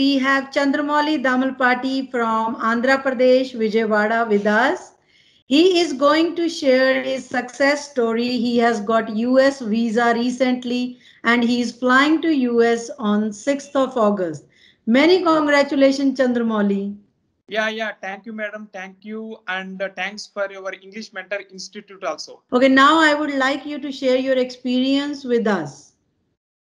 Chandramouli Dammalapati from Andhra Pradesh, Vijayawada with us. He is going to share his success story. He has got US visa recently and he is flying to US on 6th of August. Many congratulations, Chandramouli. Yeah, yeah. Thank you, madam. Thank you. And uh, thanks for your English Mentor Institute also. Okay, now I would like you to share your experience with us.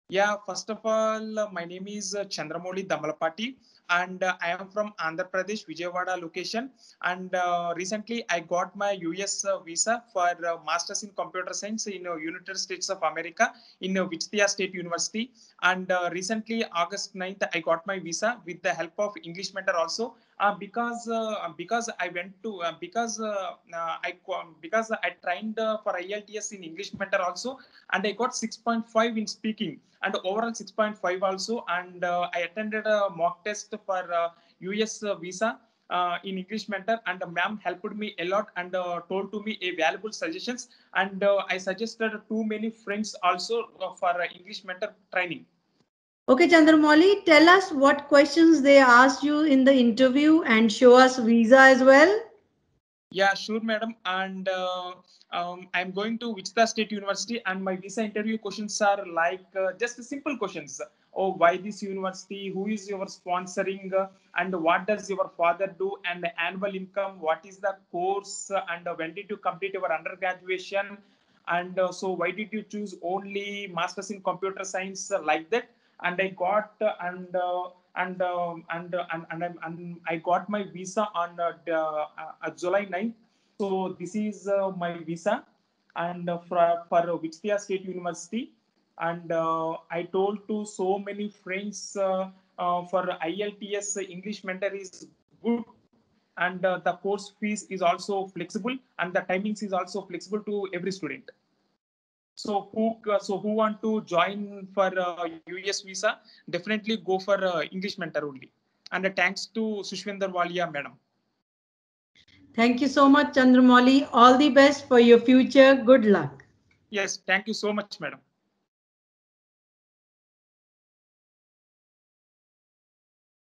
Yeah, first of all, uh, my name is uh, Chandramouli Dammalapati and uh, I am from Andhra Pradesh, Vijayawada location. And recently I got my US visa for Masters in Computer Science in United States of America in Wichita State University. And recently, August 9th, I got my visa with the help of English Mentor also. Uh, because uh, because I went to uh, because I because I trained for IELTS in English Mentor also, and I got 6.5 in speaking and overall 6.5 also. And I attended a mock test for US visa uh, in English Mentor, and the ma'am helped me a lot and uh, told to me a valuable suggestions. And uh, I suggested too many friends also for English Mentor training. Okay, Chandramouli, tell us what questions they asked you in the interview and show us visa as well. Yeah, sure, madam. And uh, um, I'm going to Wichita State University, and my visa interview questions are like uh, just simple questions. Oh, why this university? Who is your sponsoring? And what does your father do? And the annual income? What is the course? And when did you complete your undergraduation? And uh, so, why did you choose only masters in computer science like that? And I got uh, and uh, and um, and uh, and and, I'm- and I got my visa on uh, the, uh, July 9th. So this is uh, my visa, and uh, for for Wichita State University, and uh, I told to so many friends uh, uh, for IELTS uh, English mentor is good, and uh, the course fees is also flexible, and the timings is also flexible to every student. So who uh, so who want to join for uh, US visa? Definitely go for uh, English mentor only. And uh, thanks to Sushwinder Walia, madam. Thank you so much, Chandramouli. All the best for your future. Good luck. Yes, thank you so much, madam.